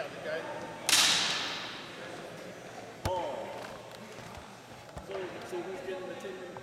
So, so who's getting the ten minute